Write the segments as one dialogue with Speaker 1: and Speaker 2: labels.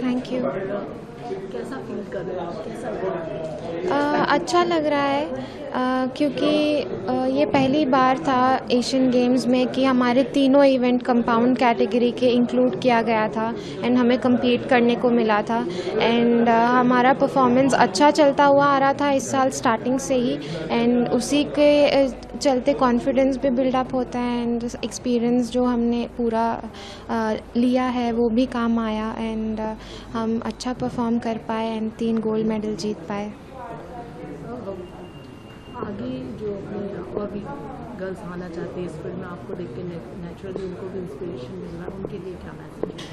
Speaker 1: Thank you.
Speaker 2: अ, अच्छा लग रहा है। अ, क्योंकि अ, ये पहली बार था एशियन गेम्स में कि हमारे तीनों इवेंट कंपाउंड कैटेगरी के इंक्लूड किया गया था एंड हमें compete करने को मिला था। एंड हमारा परफॉर्मेंस अच्छा चलता हुआ आ रहा था इस साल स्टार्टिंग से ही। एंड उसी के चलते कॉन्फिडेंस भी बिल्डअप होता है एंड एक्सपीरियंस जो हमने पूरा लिया है वो भी काम आया। एंड हम अच्छा परफॉर्म कर पाए एंड तीन गोल्ड मेडल जीत पाए।
Speaker 1: आगे जो अपने और भी गर्ल्स आना चाहते हैं, इस फ़ील्ड में आपको देख के नेचुरली उनको भी इंस्पिरेशन मिल रहा है। उनके लिए क्या मैसेज है?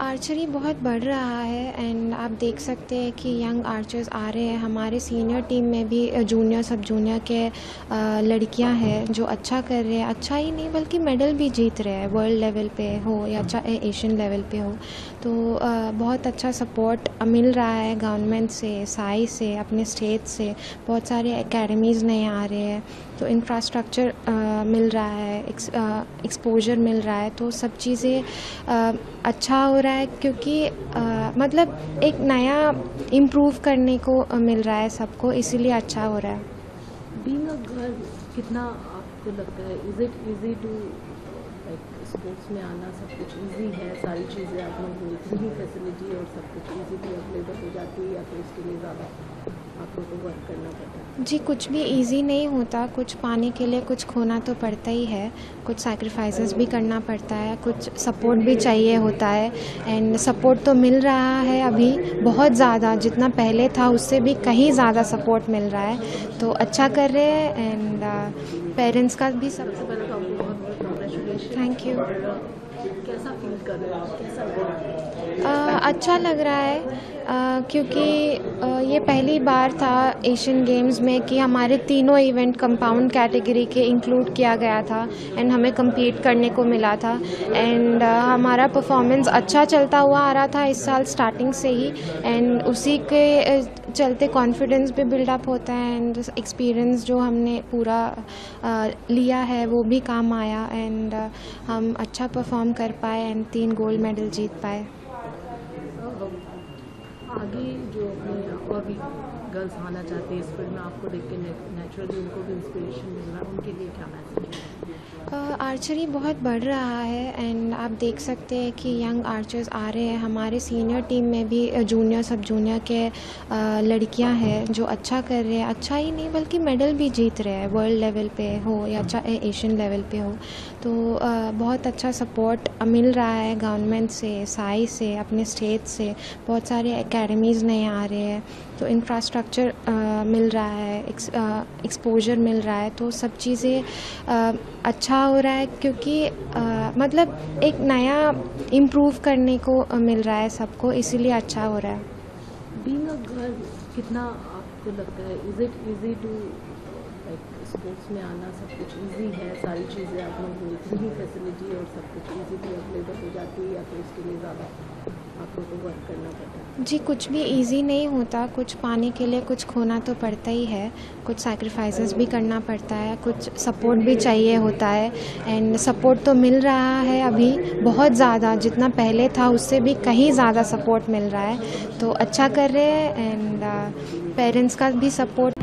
Speaker 2: आर्चरी बहुत बढ़ रहा है एंड आप देख सकते हैं कि यंग आर्चर्स आ रहे हैं। हमारे सीनियर टीम में भी जूनियर सब जूनियर के लड़कियाँ हैं जो अच्छा कर रहे हैं। अच्छा ही नहीं, बल्कि मेडल भी जीत रहे हैं वर्ल्ड लेवल पे हो या चाहे एशियन लेवल पे हो। तो बहुत अच्छा सपोर्ट मिल रहा है गवर्नमेंट से, साई से, अपने स्टेट से। बहुत सारे एकेडमीज़ नए आ रहे हैं तो इंफ्रास्ट्रक्चर मिल रहा है एक्सपोजर मिल रहा है तो सब चीज़ें अच्छा हो रहा है क्योंकि मतलब एक नया इम्प्रूव करने को मिल रहा है सबको, इसीलिए अच्छा हो रहा है।
Speaker 1: अ गर्ल कितना आपको लगता है? Is it easy to like sports में आना सब कुछ इजी है, सारी चीज़ें आप लोग बोलते हैं फैसिलिटी और सब कुछ इजीली अवेलेबल हो जाती है, या फिर इसके लिए ज़्यादा आप लोग को वर्क करना पड़ता है।
Speaker 2: जी, कुछ भी इजी नहीं होता, कुछ पाने के लिए कुछ खोना तो पड़ता ही है, कुछ सैक्रिफाइसेस भी करना पड़ता है, कुछ सपोर्ट भी चाहिए होता है एंड सपोर्ट तो मिल रहा है अभी बहुत ज़्यादा, जितना पहले था उससे भी कहीं ज़्यादा सपोर्ट मिल रहा है तो अच्छा कर रहे हैं एंड पेरेंट्स का भी सब
Speaker 1: सबसे पहले तो आपको बहुत बहुत कॉन्ग्रेचुलेशन
Speaker 2: थैंक यू
Speaker 1: कैसा फील कर रहे हो? कैसा लग रहा है?
Speaker 2: अच्छा लग रहा है। अ, क्योंकि ये पहली बार था एशियन गेम्स में कि हमारे तीनों इवेंट कंपाउंड कैटेगरी के इंक्लूड किया गया था एंड हमें compete करने को मिला था। एंड हमारा परफॉर्मेंस अच्छा चलता हुआ आ रहा था इस साल स्टार्टिंग से ही। एंड उसी के चलते कॉन्फिडेंस भी बिल्डअप होता है एंड एक्सपीरियंस जो हमने पूरा लिया है वो भी काम आया। एंड हम अच्छा परफॉर्म कर पाए एंड तीन गोल्ड मेडल जीत पाए।
Speaker 1: आगे जो अपने और भी गर्ल्स आना चाहते हैं इस फ़ील्ड में आपको देख के नेचुरली उनको भी इंस्पिरेशन मिल रहा है, उनके लिए क्या मैसेज है?
Speaker 2: आर्चरी बहुत बढ़ रहा है एंड आप देख सकते हैं कि यंग आर्चर्स आ रहे हैं। हमारे सीनियर टीम में भी जूनियर सब जूनियर के लड़कियाँ हैं जो अच्छा कर रहे हैं। अच्छा ही नहीं, बल्कि मेडल भी जीत रहे हैं वर्ल्ड लेवल पे हो या अच्छा एशियन लेवल पे हो। तो बहुत अच्छा सपोर्ट मिल रहा है गवर्नमेंट से साई से, अपने स्टेट से। बहुत सारे एकेडमीज़ नए आ रहे हैं। तो इंफ्रास्ट्रक्चर मिल रहा है एक्सपोजर मिल रहा है। तो सब चीज़ें अच्छा हो रहा है क्योंकि आ, मतलब एक नया इम्प्रूव करने को मिल रहा है सबको इसीलिए अच्छा हो रहा है।
Speaker 1: बीइंग अ गर्ल कितना आपको लगता है? Is it easy to like sports में आना सब कुछ इजी है, सारी चीज़ें आप लोग बोलते हैं फैसिलिटी और सब कुछ इजीली अवेलेबल हो जाती है या फिर इसके लिए ज़्यादा आप लोग को वर्क करना पड़ता है।
Speaker 2: जी, कुछ भी इजी नहीं होता। कुछ पाने के लिए कुछ खोना तो पड़ता ही है। कुछ सैक्रिफाइसेस भी करना पड़ता है। कुछ सपोर्ट भी चाहिए होता है। एंड सपोर्ट तो मिल रहा है अभी बहुत ज़्यादा। जितना पहले था, उससे भी कहीं ज़्यादा सपोर्ट मिल रहा है। तो अच्छा कर रहे हैं। एंड पेरेंट्स का भी सपोर्ट